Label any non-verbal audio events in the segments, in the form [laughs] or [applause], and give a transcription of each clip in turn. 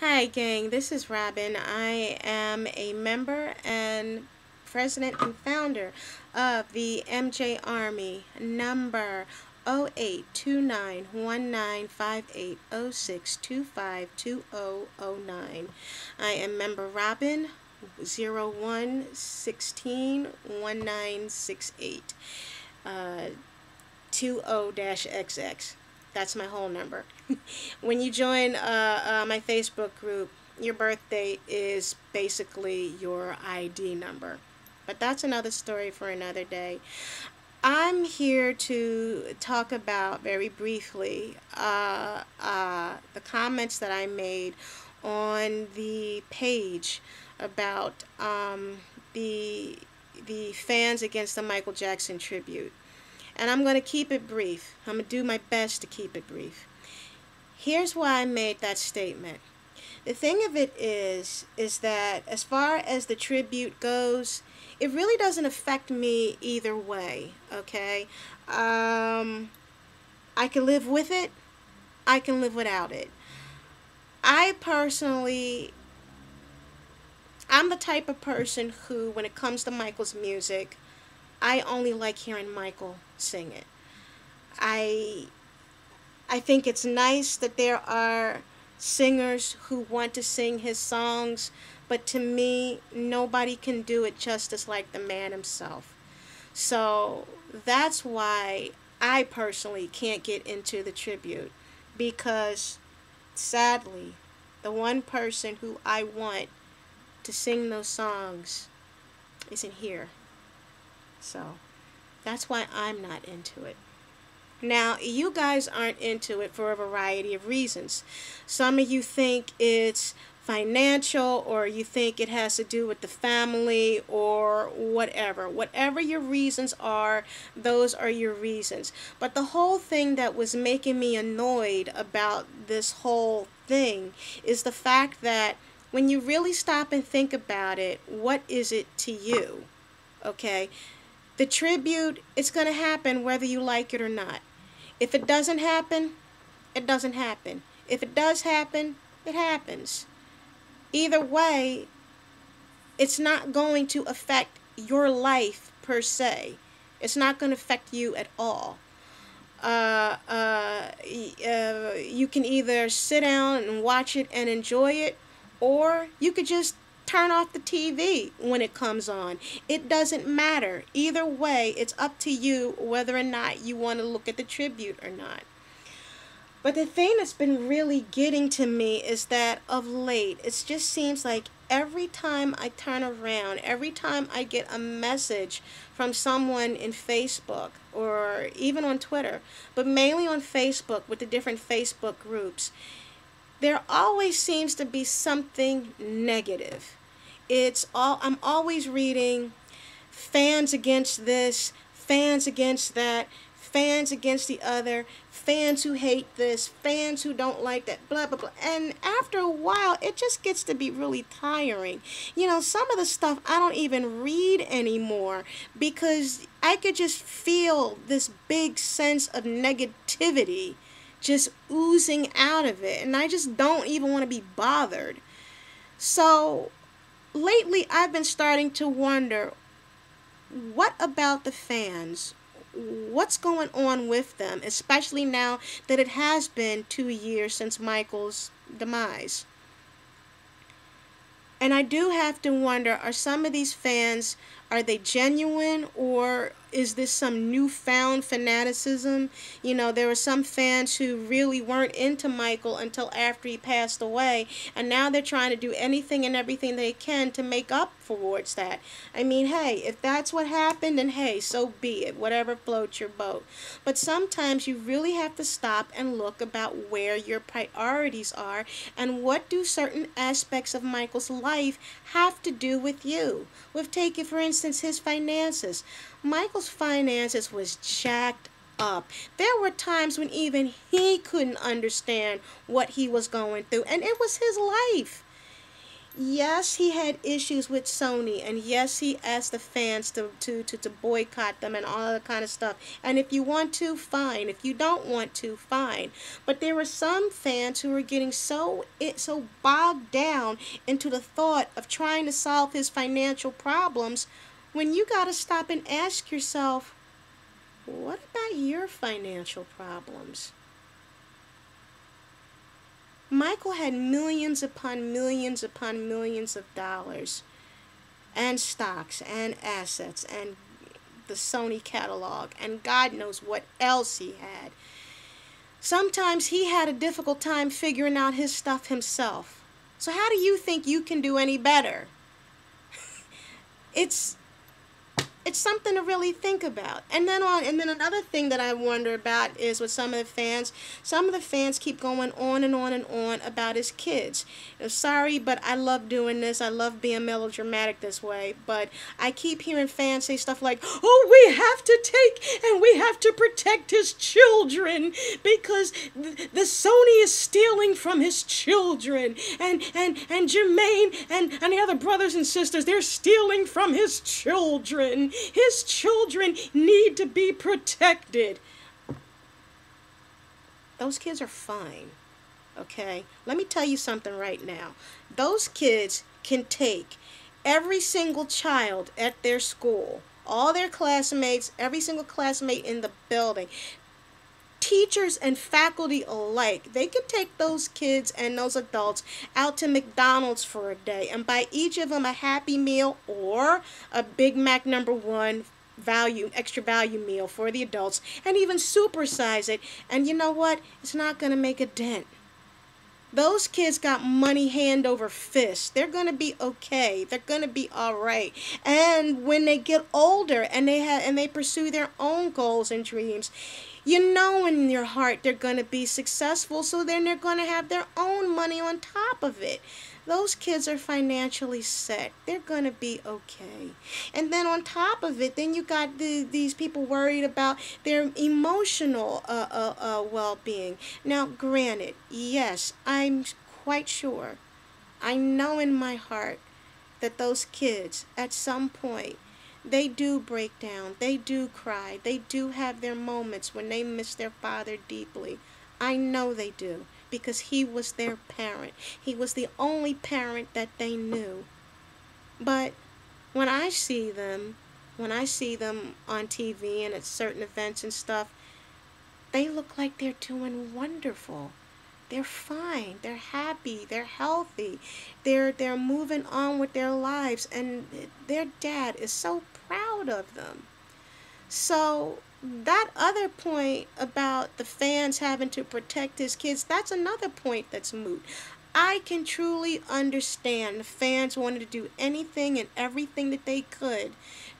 Hi, gang. This is Robyn. I am a member and president and founder of the MJ Army, number 0829195806252009. I am member Robyn 01161968 uh, 20-XX. That's my whole number. [laughs] when you join uh, uh, my Facebook group, your birthday is basically your ID number. But that's another story for another day. I'm here to talk about very briefly uh, uh, the comments that I made on the page about um, the the fans against the Michael Jackson tribute. And I'm going to keep it brief. I'm going to do my best to keep it brief. Here's why I made that statement. The thing of it is, is that as far as the tribute goes, it really doesn't affect me either way, okay? Um, I can live with it. I can live without it. I personally, I'm the type of person who, when it comes to Michael's music, I only like hearing Michael sing it. I I think it's nice that there are singers who want to sing his songs, but to me, nobody can do it justice like the man himself. So that's why I personally can't get into the tribute because sadly, the one person who I want to sing those songs isn't here. So that's why I'm not into it. Now, you guys aren't into it for a variety of reasons. Some of you think it's financial or you think it has to do with the family or whatever. Whatever your reasons are, those are your reasons. But the whole thing that was making me annoyed about this whole thing is the fact that when you really stop and think about it, what is it to you? Okay? The tribute, it's going to happen whether you like it or not. If it doesn't happen, it doesn't happen. If it does happen, it happens. Either way, it's not going to affect your life per se. It's not going to affect you at all. Uh, uh, uh, you can either sit down and watch it and enjoy it, or you could just turn off the TV when it comes on. It doesn't matter. Either way, it's up to you whether or not you want to look at the tribute or not. But the thing that's been really getting to me is that of late, it just seems like every time I turn around, every time I get a message from someone in Facebook or even on Twitter, but mainly on Facebook with the different Facebook groups, there always seems to be something negative it's all I'm always reading fans against this, fans against that, fans against the other, fans who hate this, fans who don't like that, blah, blah, blah. And after a while, it just gets to be really tiring. You know, some of the stuff I don't even read anymore because I could just feel this big sense of negativity just oozing out of it. And I just don't even want to be bothered. So lately I've been starting to wonder what about the fans? What's going on with them, especially now that it has been two years since Michael's demise? And I do have to wonder are some of these fans are they genuine or is this some newfound fanaticism? You know, there were some fans who really weren't into Michael until after he passed away, and now they're trying to do anything and everything they can to make up towards that. I mean, hey, if that's what happened, then hey, so be it. Whatever floats your boat. But sometimes you really have to stop and look about where your priorities are and what do certain aspects of Michael's life have to do with you. We've taken, for instance, his finances. Michael's finances was jacked up. There were times when even he couldn't understand what he was going through, and it was his life. yes, he had issues with Sony, and yes, he asked the fans to, to, to, to boycott them and all that kind of stuff. And if you want to, fine. If you don't want to, fine. But there were some fans who were getting so it so bogged down into the thought of trying to solve his financial problems when you got to stop and ask yourself, what about your financial problems? Michael had millions upon millions upon millions of dollars and stocks and assets and the Sony catalog and God knows what else he had. Sometimes he had a difficult time figuring out his stuff himself. So how do you think you can do any better? [laughs] it's it's something to really think about. And then on and then another thing that I wonder about is with some of the fans, some of the fans keep going on and on and on about his kids. Uh, sorry, but I love doing this. I love being melodramatic this way, but I keep hearing fans say stuff like, "Oh, we have to take and we have to protect his children because th- the Sony is stealing from his children and and and Jermaine and and the other brothers and sisters, they're stealing from his children." His children need to be protected. Those kids are fine. Okay? Let me tell you something right now. Those kids can take every single child at their school, all their classmates, every single classmate in the building, teachers and faculty alike, they could take those kids and those adults out to McDonald's for a day and buy each of them a Happy Meal or a Big Mac number one value, extra value meal for the adults and even supersize it. And you know what? It's not going to make a dent. Those kids got money hand over fist. They're going to be okay. They're going to be all right. And when they get older and they have and they pursue their own goals and dreams, you know in your heart they're going to be successful, so then they're going to have their own money on top of it. Those kids are financially set. They're going to be okay. And then on top of it, then you got the, these people worried about their emotional uh, uh, uh, well being. Now, granted, yes, I'm quite sure. I know in my heart that those kids at some point they do break down. They do cry. They do have their moments when they miss their father deeply. I know they do because he was their parent. He was the only parent that they knew. But when I see them, when I see them on TV and at certain events and stuff, they look like they're doing wonderful. They're fine. They're happy. They're healthy. They're they're moving on with their lives and their dad is so proud of them. So that other point about the fans having to protect his kids, that's another point that's moot. I can truly understand the fans wanted to do anything and everything that they could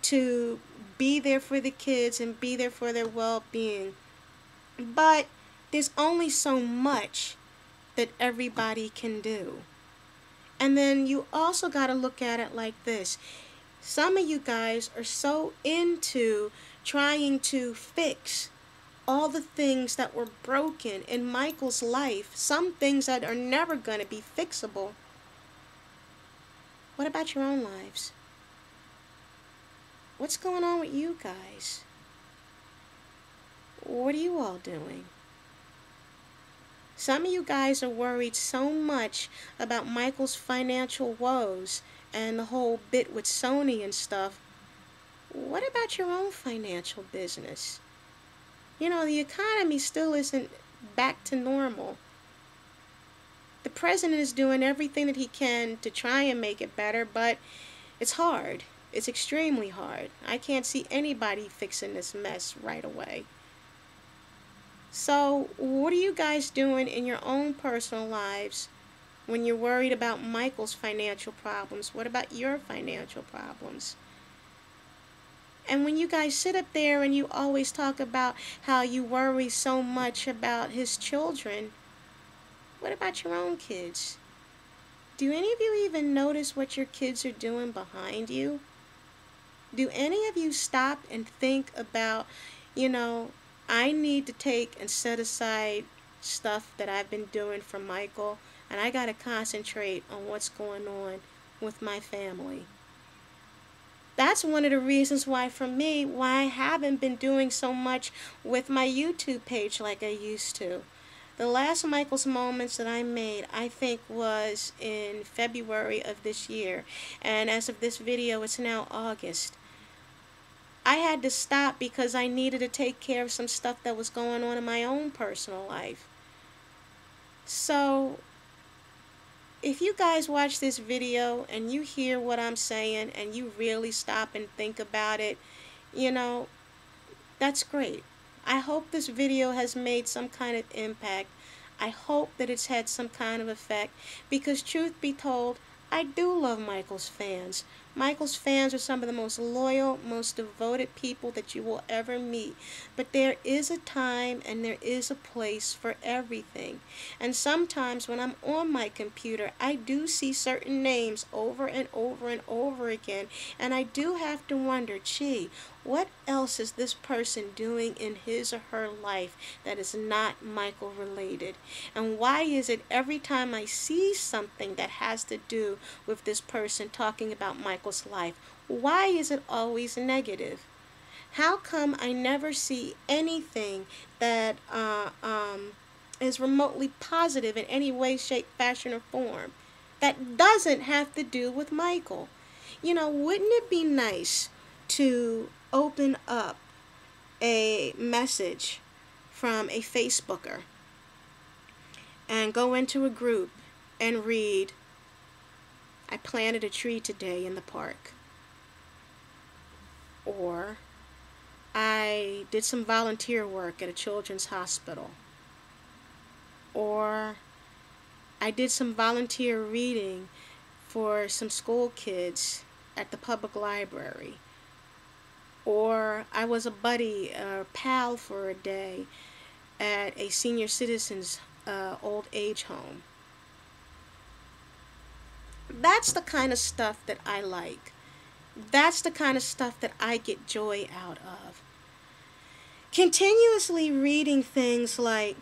to be there for the kids and be there for their well being. But there's only so much that everybody can do. And then you also got to look at it like this. Some of you guys are so into trying to fix all the things that were broken in Michael's life, some things that are never going to be fixable. What about your own lives? What's going on with you guys? What are you all doing? Some of you guys are worried so much about Michael's financial woes and the whole bit with Sony and stuff. What about your own financial business? You know, the economy still isn't back to normal. The president is doing everything that he can to try and make it better, but it's hard. It's extremely hard. I can't see anybody fixing this mess right away. So, what are you guys doing in your own personal lives when you're worried about Michael's financial problems? What about your financial problems? And when you guys sit up there and you always talk about how you worry so much about his children, what about your own kids? Do any of you even notice what your kids are doing behind you? Do any of you stop and think about, you know, I need to take and set aside stuff that I've been doing for Michael, and I got to concentrate on what's going on with my family. That's one of the reasons why, for me, why I haven't been doing so much with my YouTube page like I used to. The last Michael's Moments that I made, I think, was in February of this year. And as of this video, it's now August. I had to stop because I needed to take care of some stuff that was going on in my own personal life. So, if you guys watch this video and you hear what I'm saying and you really stop and think about it, you know, that's great. I hope this video has made some kind of impact. I hope that it's had some kind of effect because truth be told, I do love Michael's fans. Michael's fans are some of the most loyal, most devoted people that you will ever meet. But there is a time and there is a place for everything. And sometimes when I'm on my computer, I do see certain names over and over and over again. And I do have to wonder, gee, what else is this person doing in his or her life that is not Michael related? And why is it every time I see something that has to do with this person talking about Michael's life? Why is it always negative? How come I never see anything that uh, um, is remotely positive in any way, shape, fashion, or form that doesn't have to do with Michael? You know, wouldn't it be nice to open up a message from a Facebooker and go into a group and read I planted a tree today in the park. Or I did some volunteer work at a children's hospital. Or I did some volunteer reading for some school kids at the public library. Or I was a buddy, a pal for a day at a senior citizens uh, old age home that's the kind of stuff that I like. That's the kind of stuff that I get joy out of. Continuously reading things like,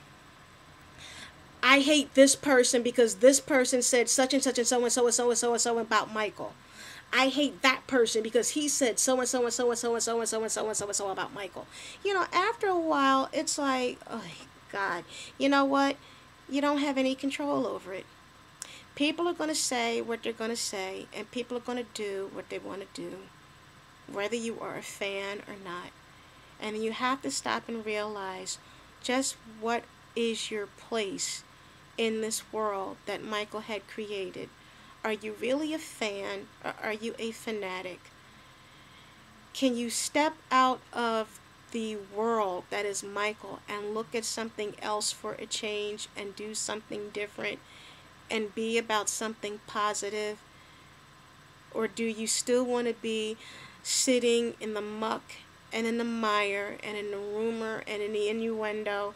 I hate this person because this person said such and such and so and so and so and so and so about Michael. I hate that person because he said so and so and so and so and so and so and so and so and so about Michael. You know, after a while, it's like, oh God, you know what? You don't have any control over it. People are going to say what they're going to say, and people are going to do what they want to do, whether you are a fan or not. And you have to stop and realize just what is your place in this world that Michael had created. Are you really a fan or are you a fanatic? Can you step out of the world that is Michael and look at something else for a change and do something different and be about something positive? Or do you still want to be sitting in the muck and in the mire and in the rumor and in the innuendo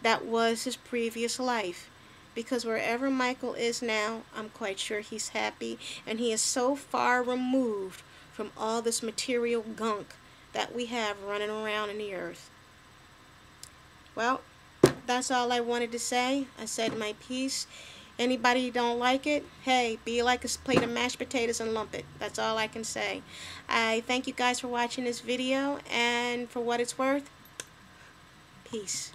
that was his previous life? Because wherever Michael is now, I'm quite sure he's happy and he is so far removed from all this material gunk that we have running around in the earth. Well, that's all I wanted to say. I said my piece. Anybody don't like it, hey, be like a plate of mashed potatoes and lump it. That's all I can say. I thank you guys for watching this video, and for what it's worth, peace.